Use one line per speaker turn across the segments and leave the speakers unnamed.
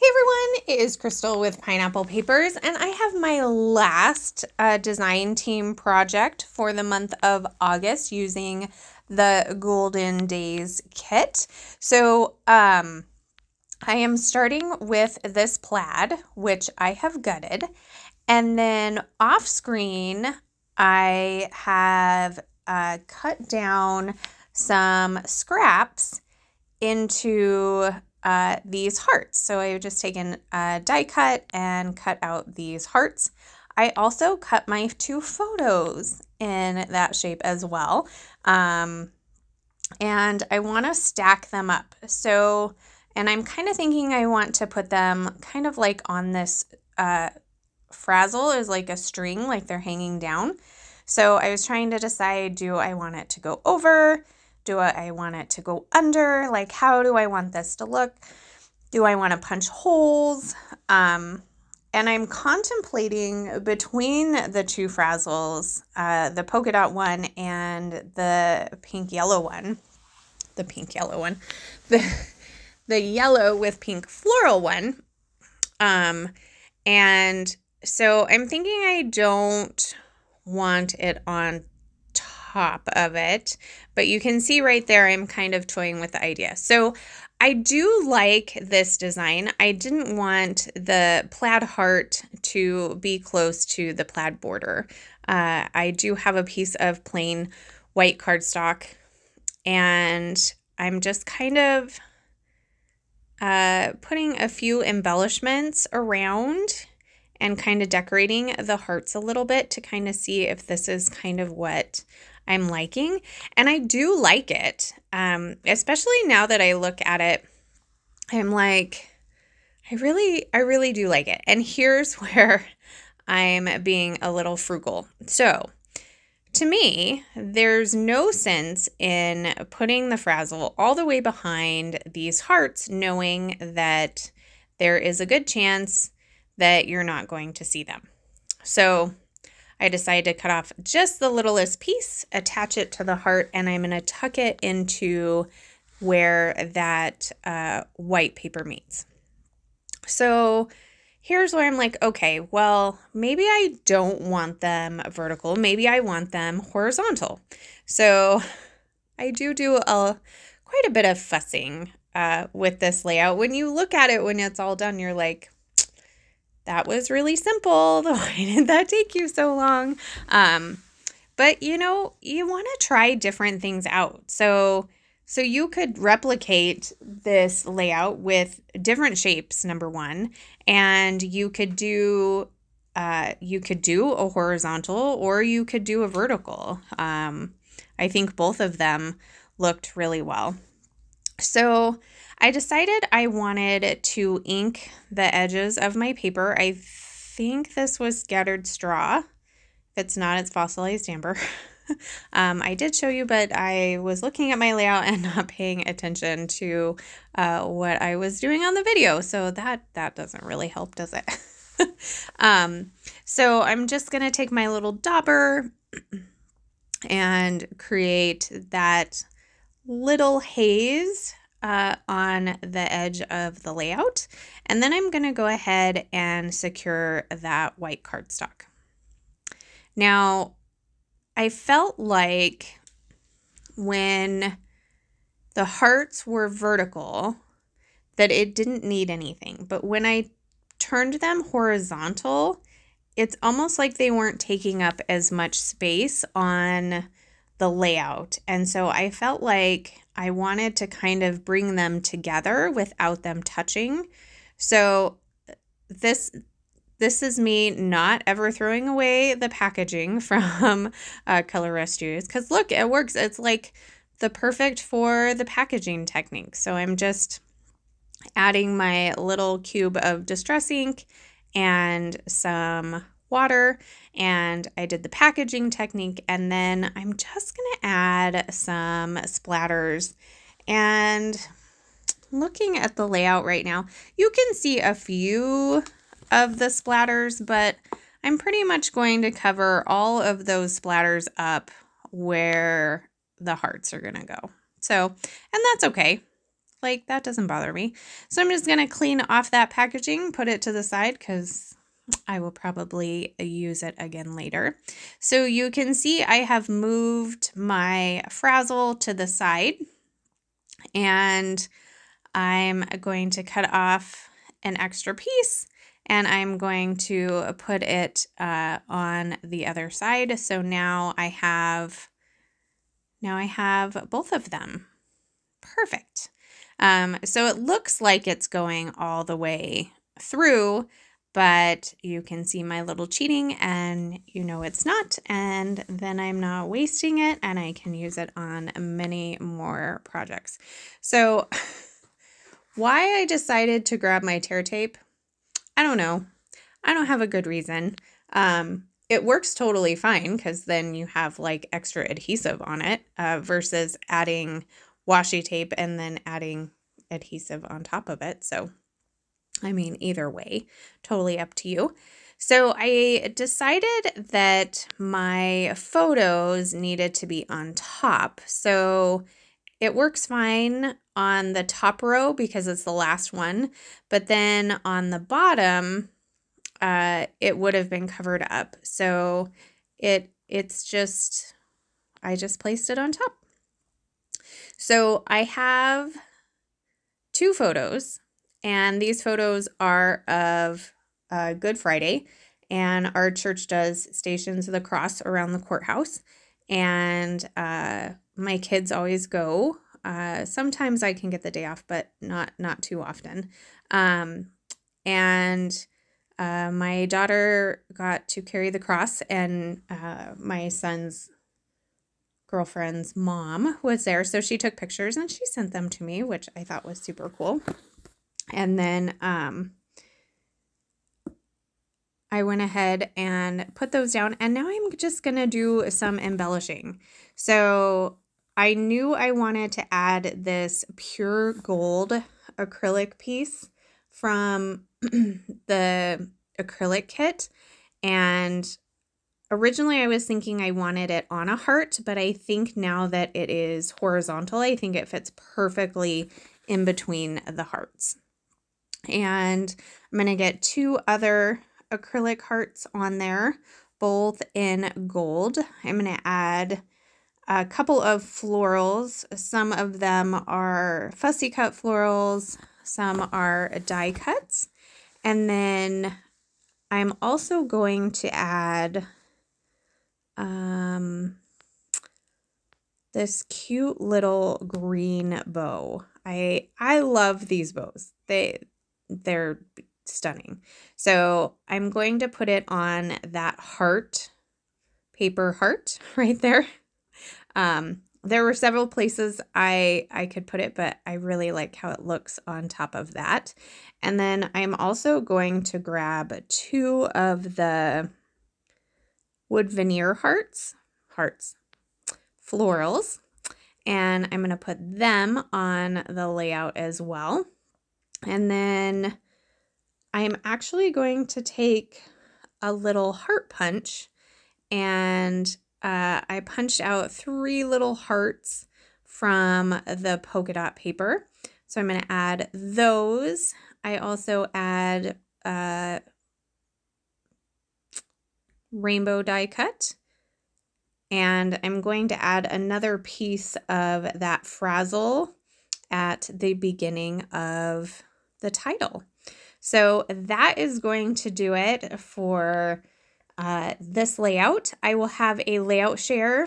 Hey everyone, it is Crystal with Pineapple Papers, and I have my last uh, design team project for the month of August using the Golden Days kit. So, um, I am starting with this plaid, which I have gutted, and then off screen, I have uh, cut down some scraps into uh, these hearts. So I've just taken a die cut and cut out these hearts. I also cut my two photos in that shape as well. Um, and I want to stack them up. So, and I'm kind of thinking I want to put them kind of like on this uh, frazzle is like a string, like they're hanging down. So I was trying to decide, do I want it to go over? Do I want it to go under? Like, how do I want this to look? Do I want to punch holes? Um, and I'm contemplating between the two frazzles, uh, the polka dot one and the pink yellow one, the pink yellow one, the, the yellow with pink floral one. Um, and so I'm thinking I don't want it on top of it, but you can see right there I'm kind of toying with the idea. So I do like this design. I didn't want the plaid heart to be close to the plaid border. Uh, I do have a piece of plain white cardstock and I'm just kind of uh, putting a few embellishments around and kind of decorating the hearts a little bit to kind of see if this is kind of what I'm liking. And I do like it, um, especially now that I look at it. I'm like, I really, I really do like it. And here's where I'm being a little frugal. So, to me, there's no sense in putting the frazzle all the way behind these hearts, knowing that there is a good chance that you're not going to see them. So, I decided to cut off just the littlest piece, attach it to the heart, and I'm going to tuck it into where that uh, white paper meets. So here's where I'm like, okay, well, maybe I don't want them vertical. Maybe I want them horizontal. So I do do a quite a bit of fussing uh, with this layout. When you look at it when it's all done, you're like, that was really simple. Why did that take you so long? Um, but you know, you want to try different things out. So so you could replicate this layout with different shapes, number one, and you could do uh, you could do a horizontal or you could do a vertical. Um, I think both of them looked really well. So I decided I wanted to ink the edges of my paper. I think this was scattered straw. If it's not, it's fossilized amber. um, I did show you, but I was looking at my layout and not paying attention to uh, what I was doing on the video. So that, that doesn't really help, does it? um, so I'm just going to take my little dauber and create that little haze uh, on the edge of the layout. And then I'm going to go ahead and secure that white cardstock. Now, I felt like when the hearts were vertical, that it didn't need anything. But when I turned them horizontal, it's almost like they weren't taking up as much space on the layout. And so I felt like I wanted to kind of bring them together without them touching. So this this is me not ever throwing away the packaging from uh, Color Rush's because look, it works. It's like the perfect for the packaging technique. So I'm just adding my little cube of distress ink and some water and I did the packaging technique and then I'm just going to add some splatters. And looking at the layout right now you can see a few of the splatters but I'm pretty much going to cover all of those splatters up where the hearts are going to go. So and that's okay. Like, that doesn't bother me. So I'm just going to clean off that packaging, put it to the side because I will probably use it again later. So you can see I have moved my frazzle to the side and I'm going to cut off an extra piece and I'm going to put it uh, on the other side. So now I have, now I have both of them. Perfect. Um, so it looks like it's going all the way through, but you can see my little cheating and you know it's not. And then I'm not wasting it and I can use it on many more projects. So why I decided to grab my tear tape I don't know. I don't have a good reason. Um, it works totally fine because then you have like extra adhesive on it uh, versus adding washi tape and then adding adhesive on top of it. So, I mean, either way, totally up to you. So, I decided that my photos needed to be on top. So, it works fine on the top row because it's the last one, but then on the bottom, uh, it would have been covered up. So it it's just I just placed it on top. So I have two photos, and these photos are of uh, Good Friday, and our church does Stations of the Cross around the courthouse, and uh, my kids always go. Uh, sometimes I can get the day off, but not not too often. Um, and uh, my daughter got to carry the cross, and uh, my son's girlfriend's mom was there, so she took pictures and she sent them to me, which I thought was super cool. And then um, I went ahead and put those down, and now I'm just gonna do some embellishing. So I knew I wanted to add this pure gold acrylic piece from the acrylic kit. And originally I was thinking I wanted it on a heart, but I think now that it is horizontal, I think it fits perfectly in between the hearts. And I'm going to get two other acrylic hearts on there, both in gold. I'm going to add a couple of florals. Some of them are fussy cut florals, some are die cuts. And then I'm also going to add um, this cute little green bow. I I love these bows. They they're stunning. So I'm going to put it on that heart paper heart right there. Um, there were several places I I could put it, but I really like how it looks on top of that. And then I'm also going to grab two of the wood veneer hearts, hearts, florals, and I'm going to put them on the layout as well. And then I'm actually going to take a little heart punch and uh, I punched out three little hearts from the polka dot paper. So I'm going to add those. I also add uh, rainbow die cut. And I'm going to add another piece of that frazzle at the beginning of the title. So that is going to do it for uh, this layout. I will have a layout share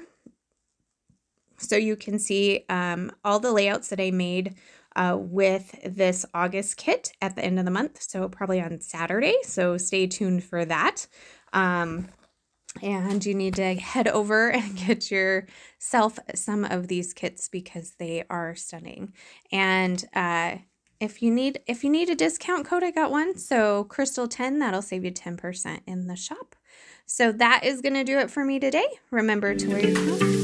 so you can see um, all the layouts that I made uh, with this August kit at the end of the month. So probably on Saturday. So stay tuned for that. Um, and you need to head over and get yourself some of these kits because they are stunning. And uh, if you need if you need a discount code, I got one. So Crystal 10, that'll save you 10% in the shop. So that is going to do it for me today. Remember to wear your crown.